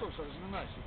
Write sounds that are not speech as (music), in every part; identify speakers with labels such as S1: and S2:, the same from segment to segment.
S1: приготовься, разминайся.
S2: Да,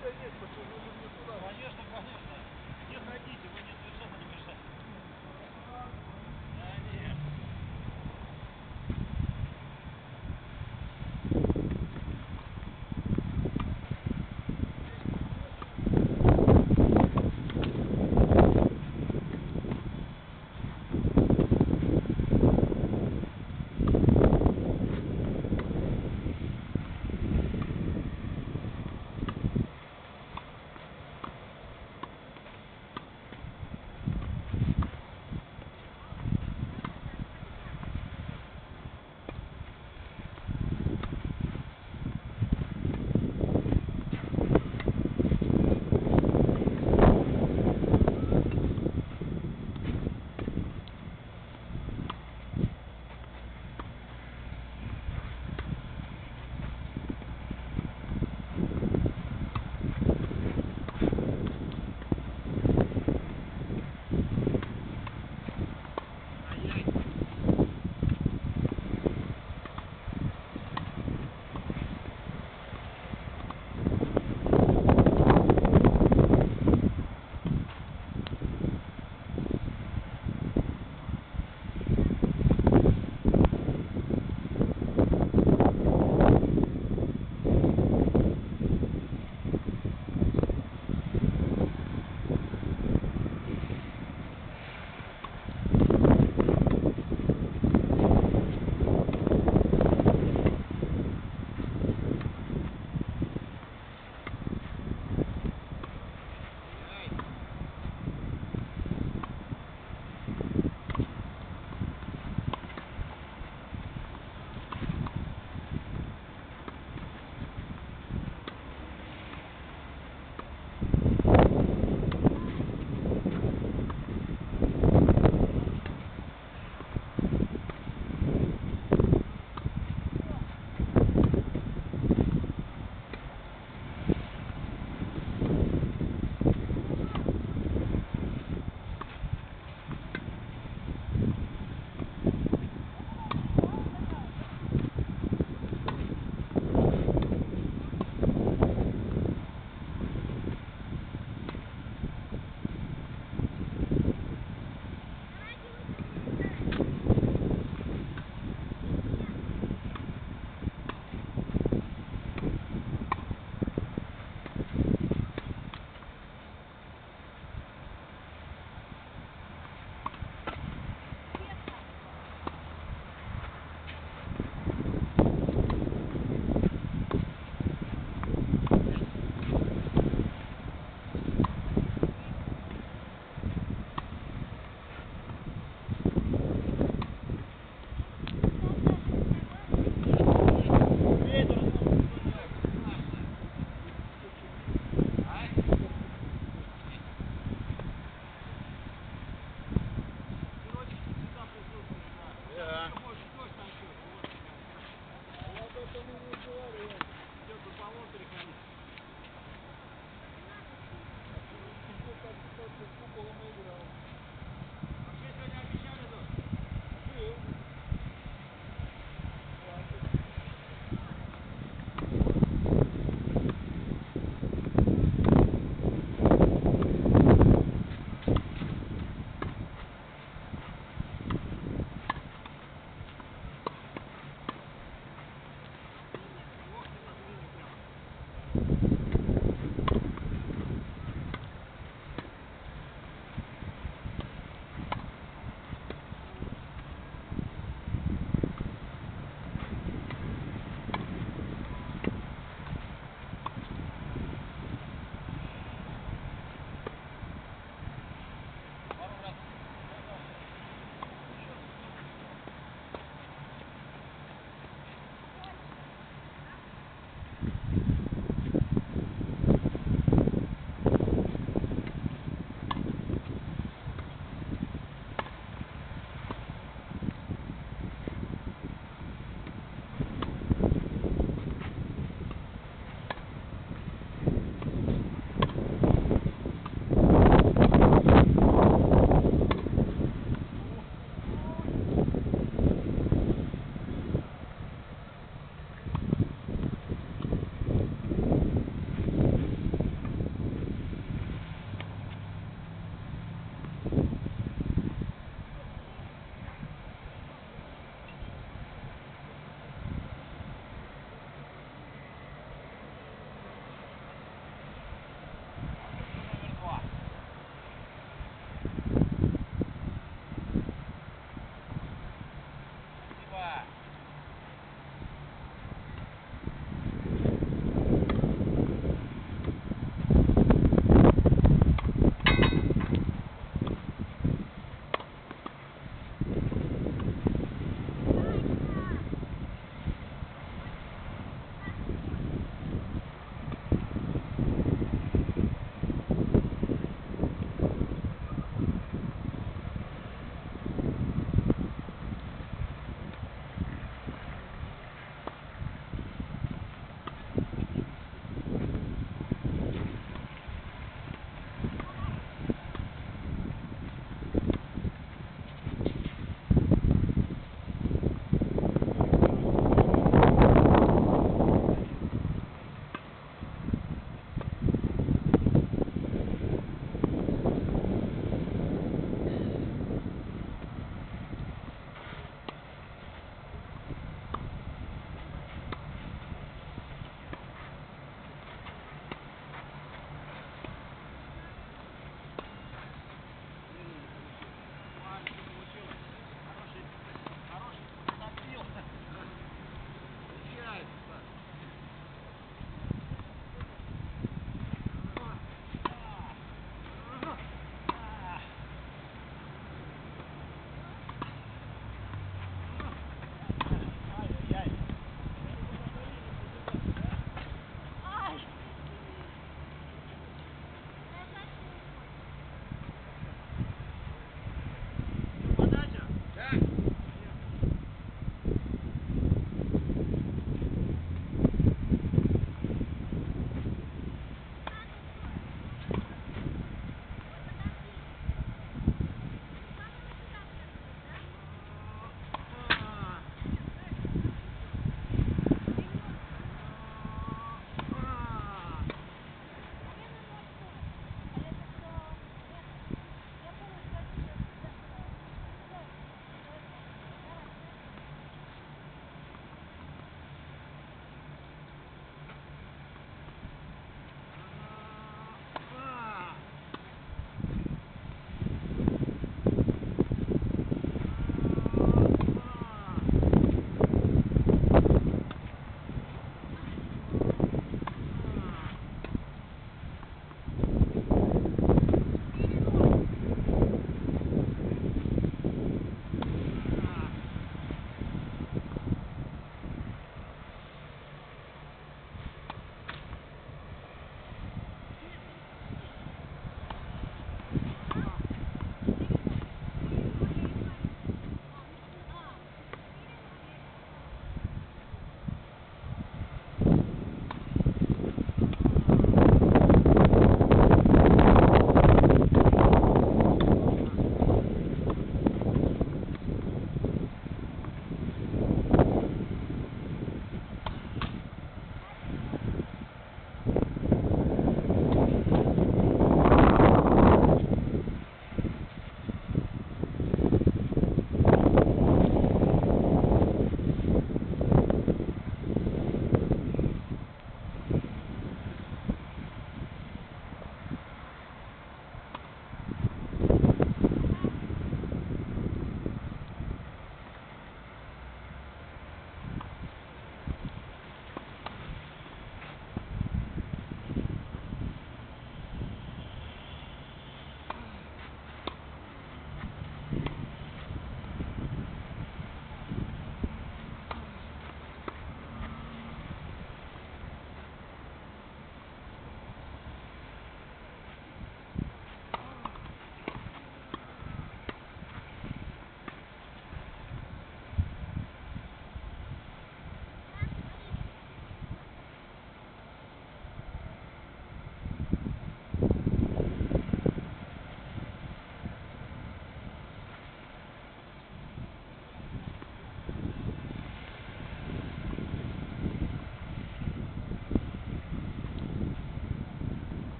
S2: хотя есть, почему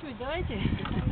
S3: чуть-чуть, давайте.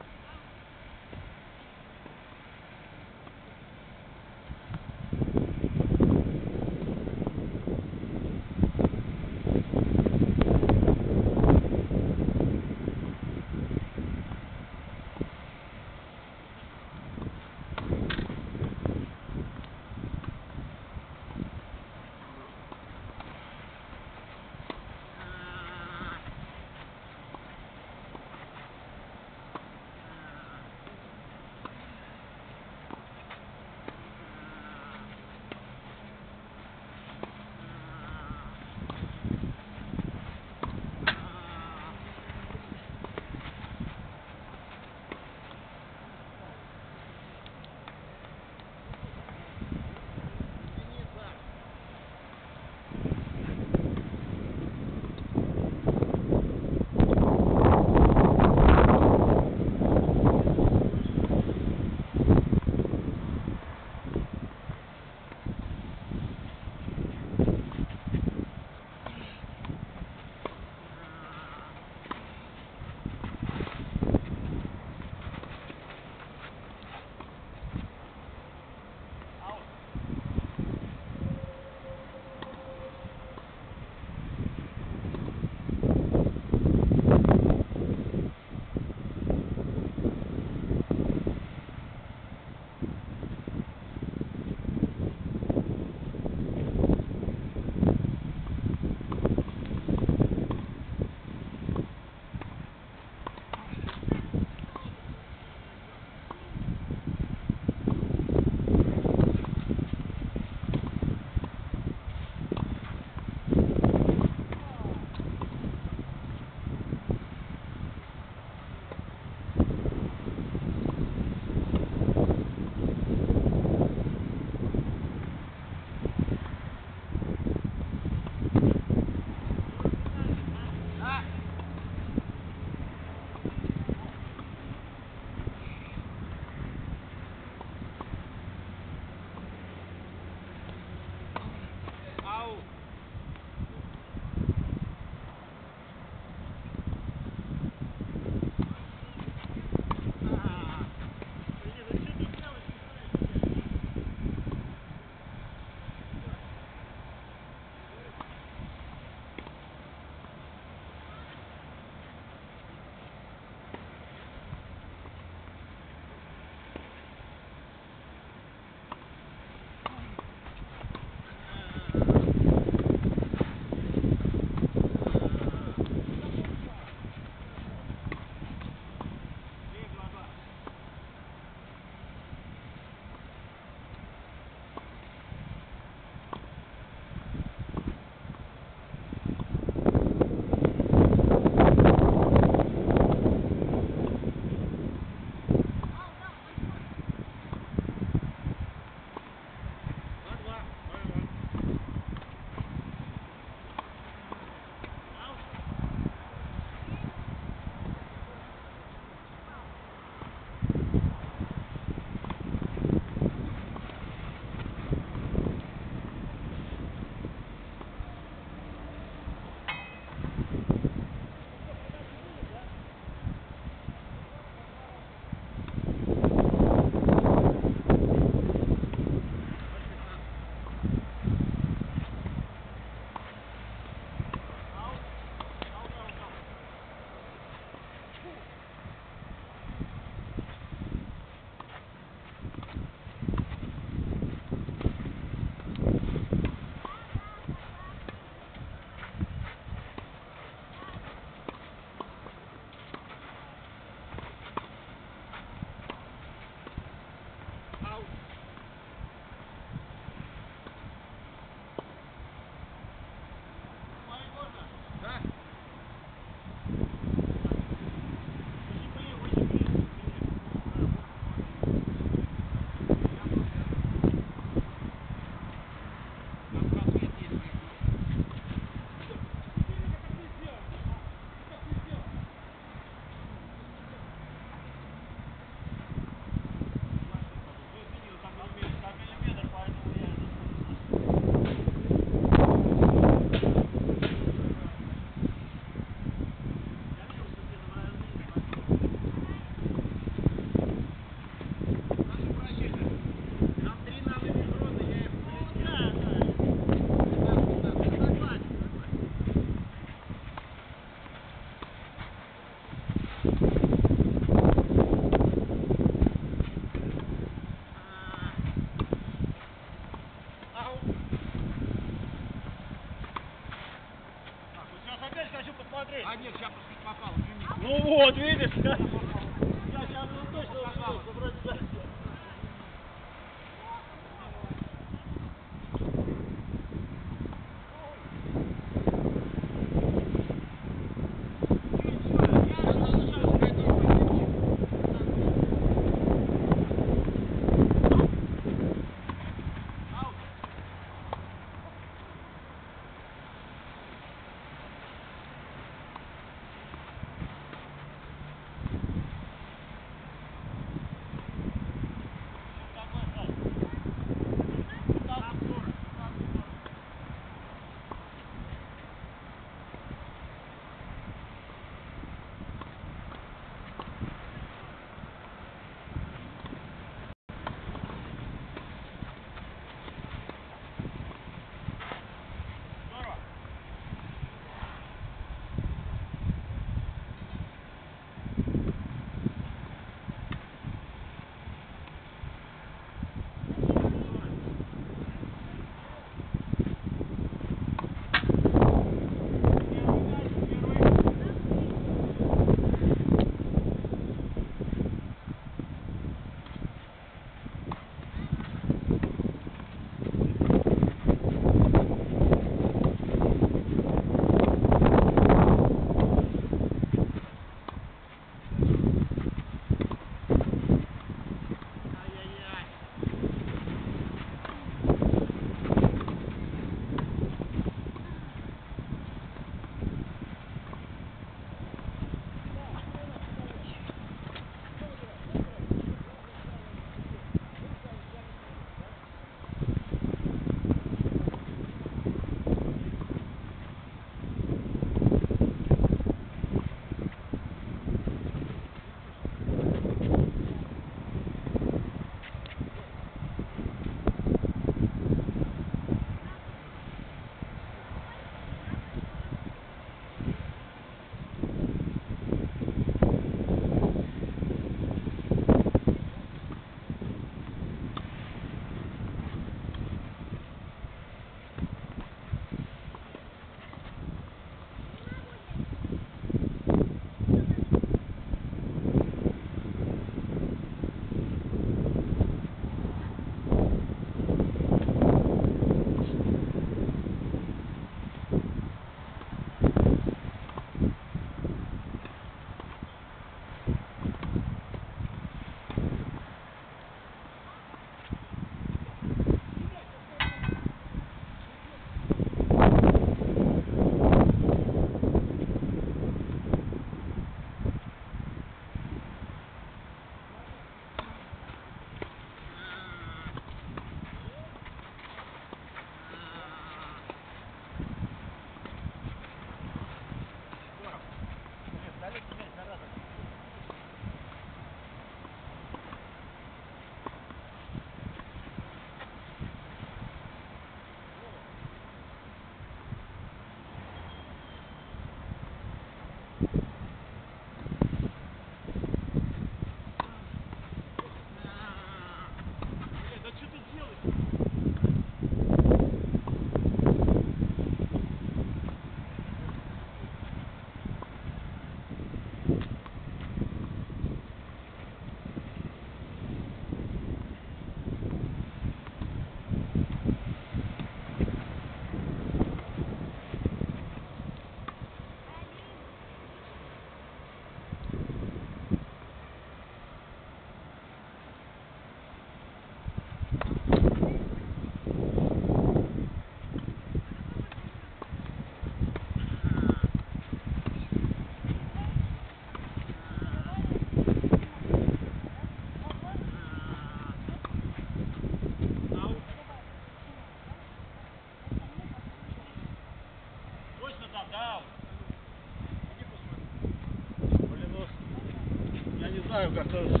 S3: those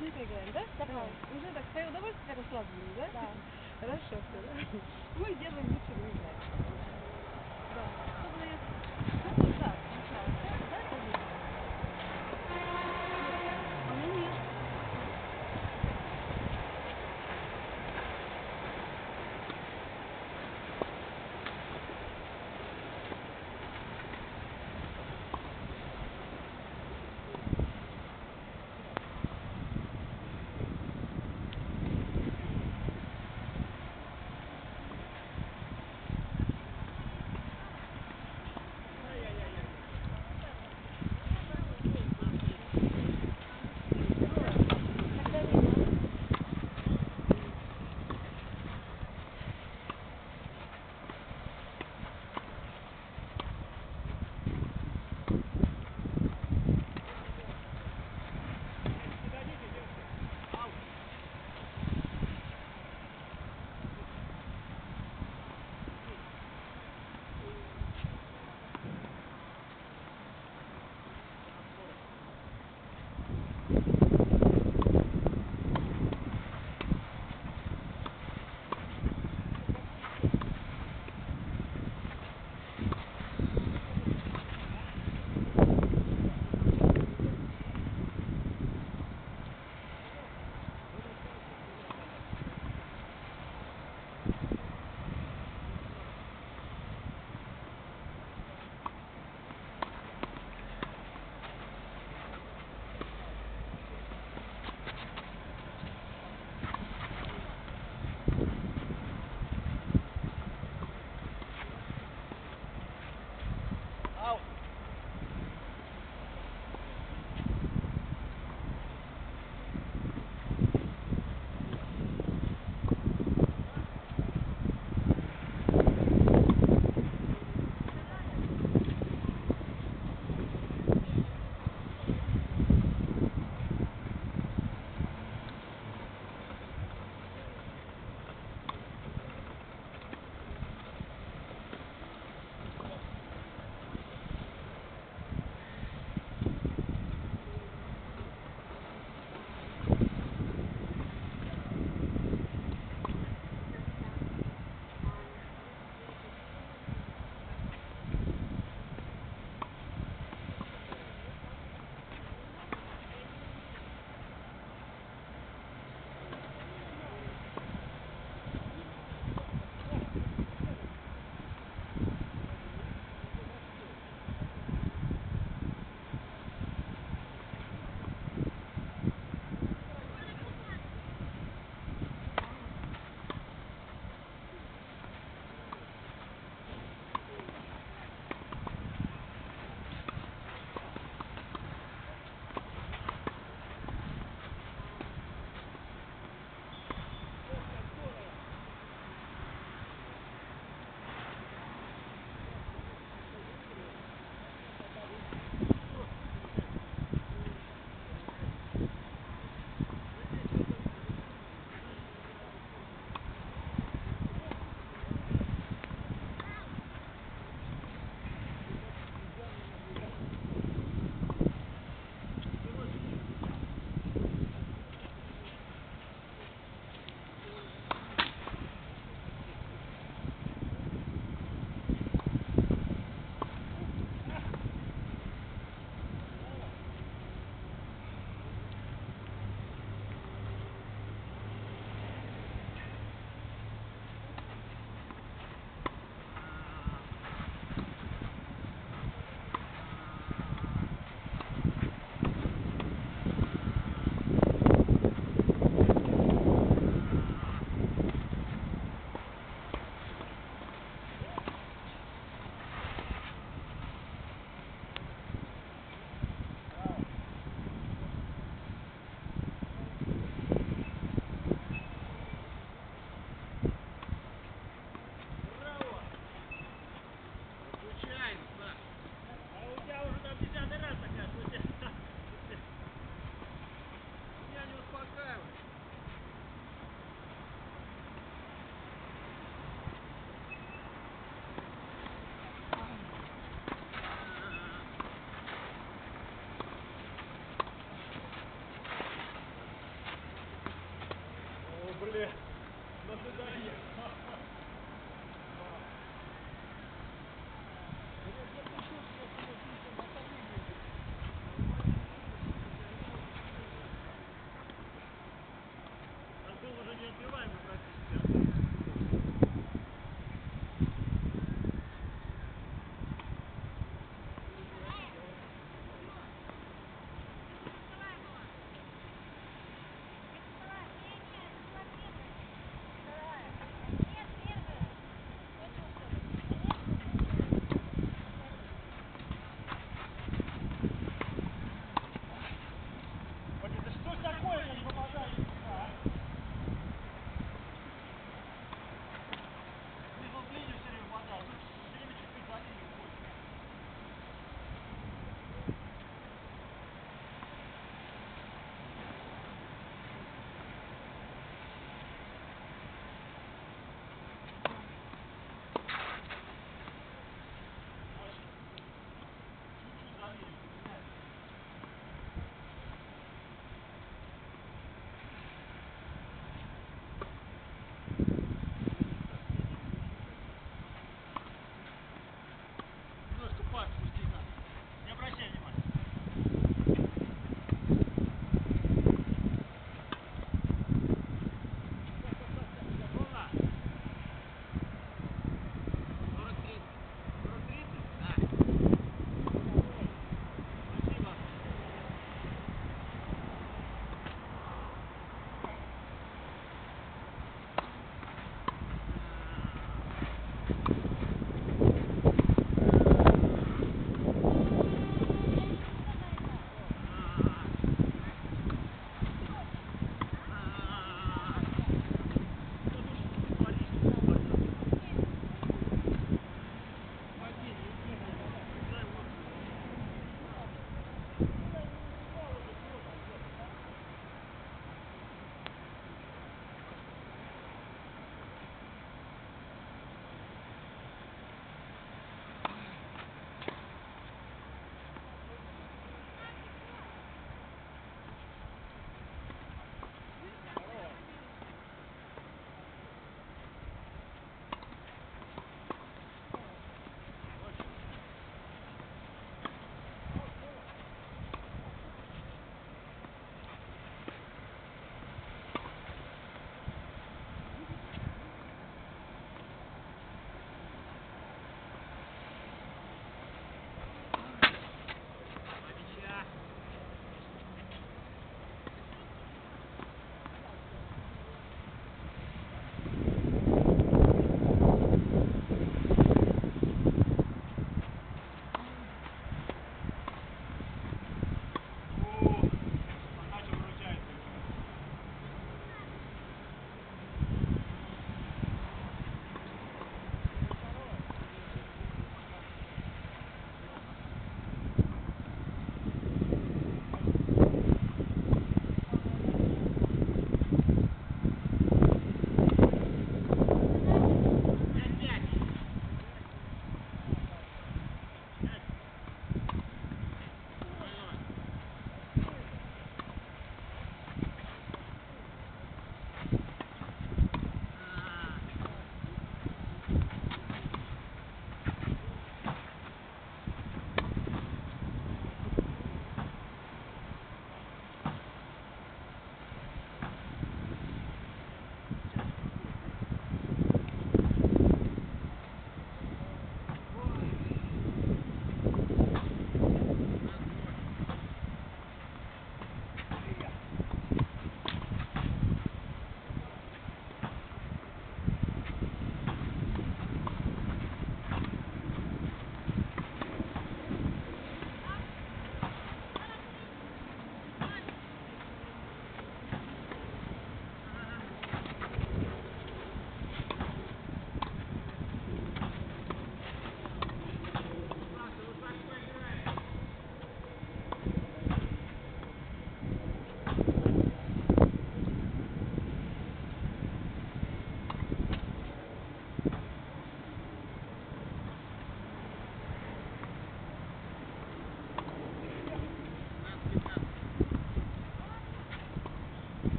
S3: really
S1: big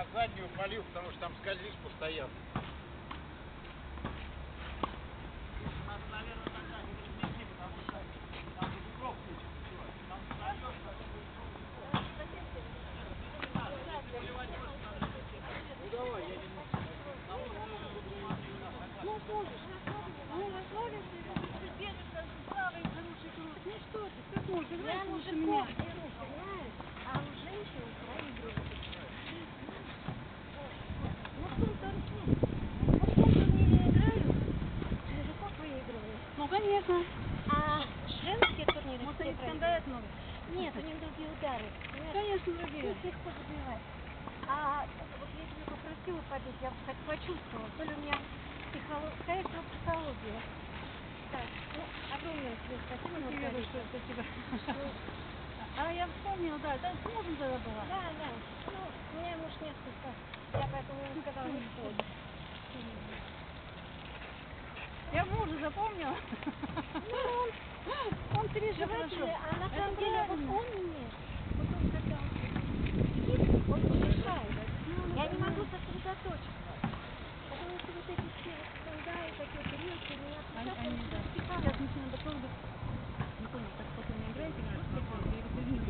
S2: А заднюю полил, потому что там скользишь постоянно.
S4: Попросила побить, я хоть почувствовала, то ли у меня психоло- скорее всего, психология. Так, ну, огромное тебе спасибо,
S3: Спасибо большое, спасибо. А я вспомнила, да, да, с мужем тогда была.
S4: Да, да. Ну, у меня муж несколько, я поэтому ему сказала, не входит.
S3: Я мужа запомнила.
S4: Ну, он, он переживательный, а на самом деле вот он мне, вот он когда он сидит, он мешает. Я не сосредоточиться. Потому что вот эти все скандалы, такие периоды, меня
S3: Они,
S4: отвлекают,
S3: они,
S4: он
S3: да.
S4: психология.
S3: Сейчас мужчина подошел, говорит, не понял, как спокойно играете, говорит, спокойно. Я говорю, «Извини».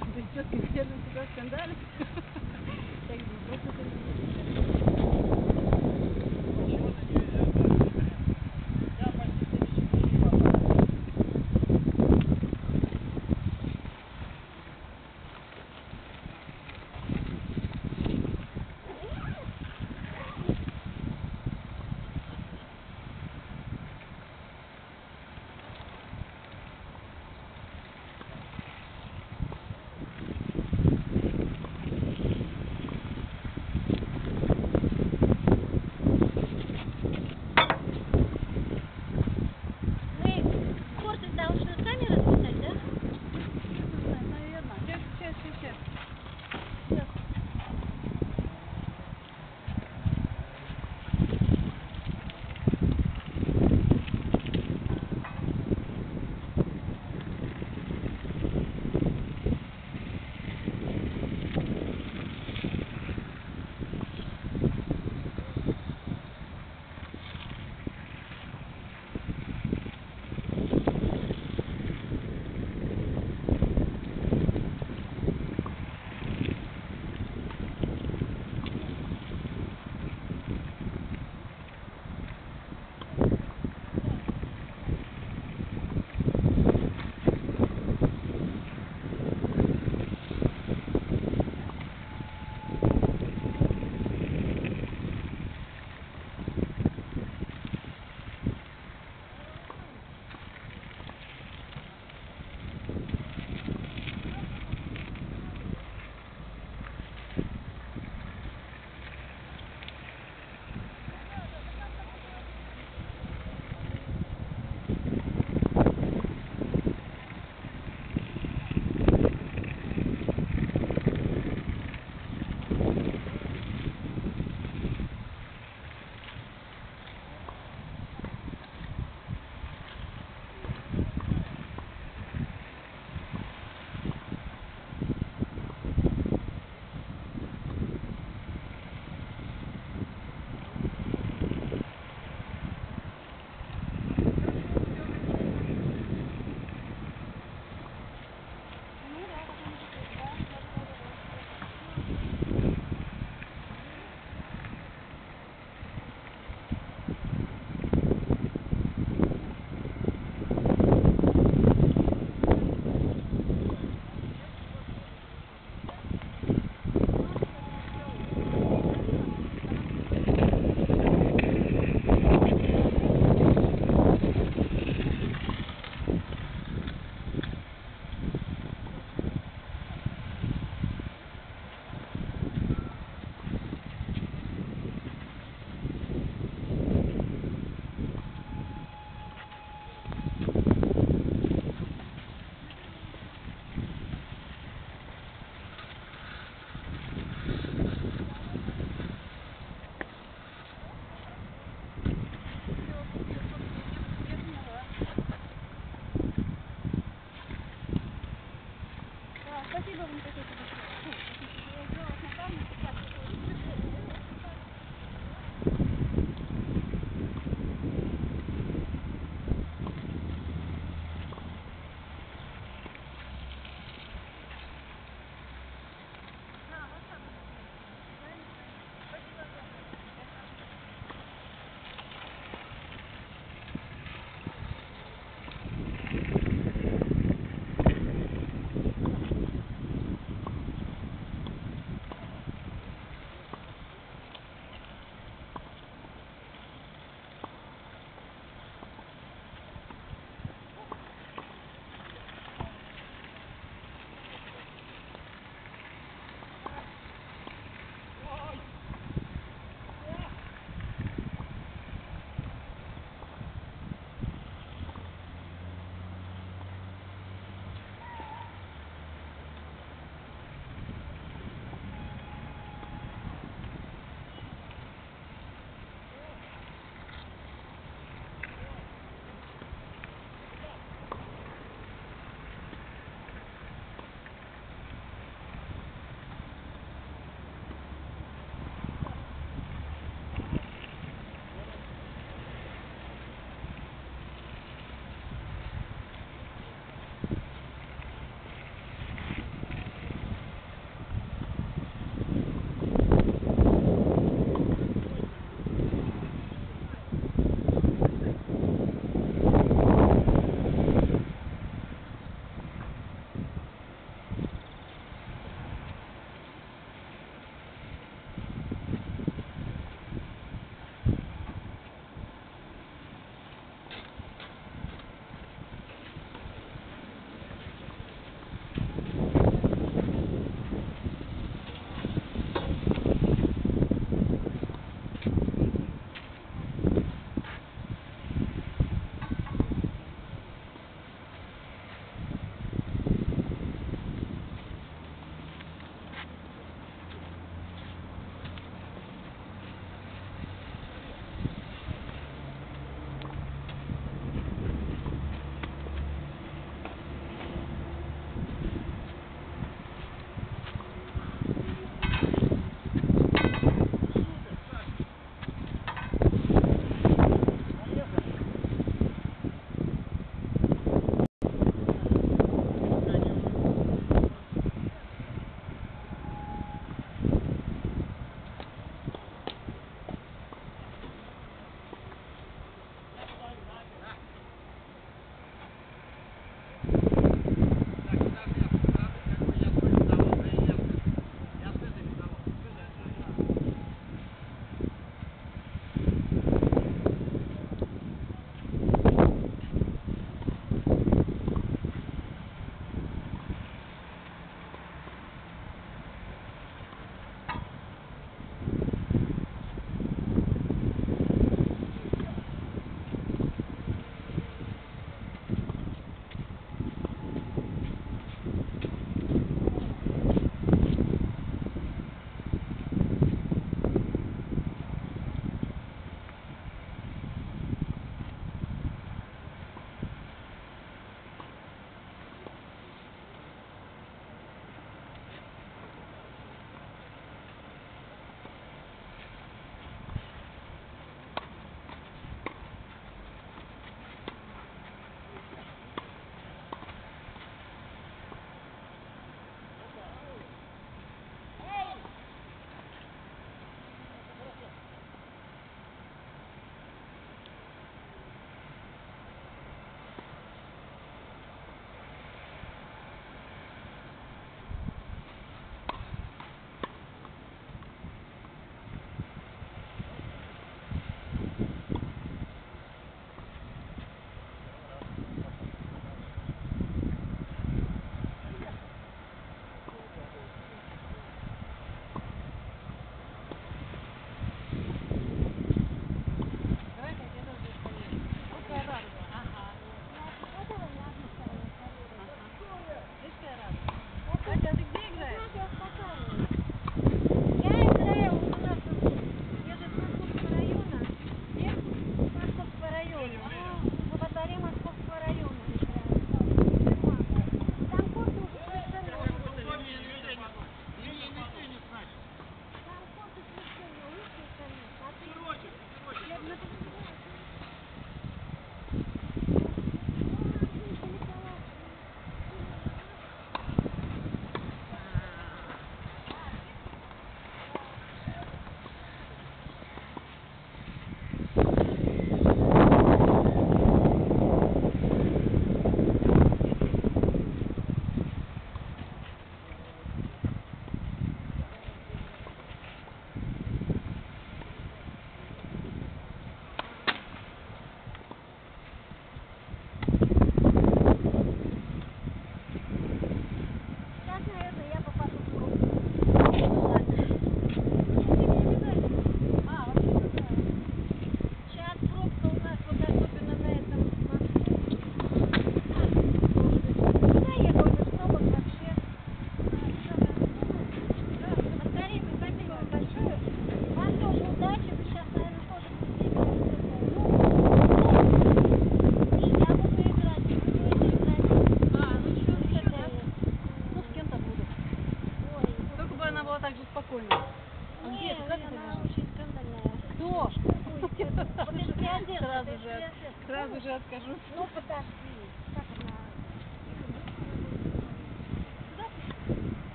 S3: Говорит, тетка, наверное, всегда скандалит. (laughs) «Ну, просто это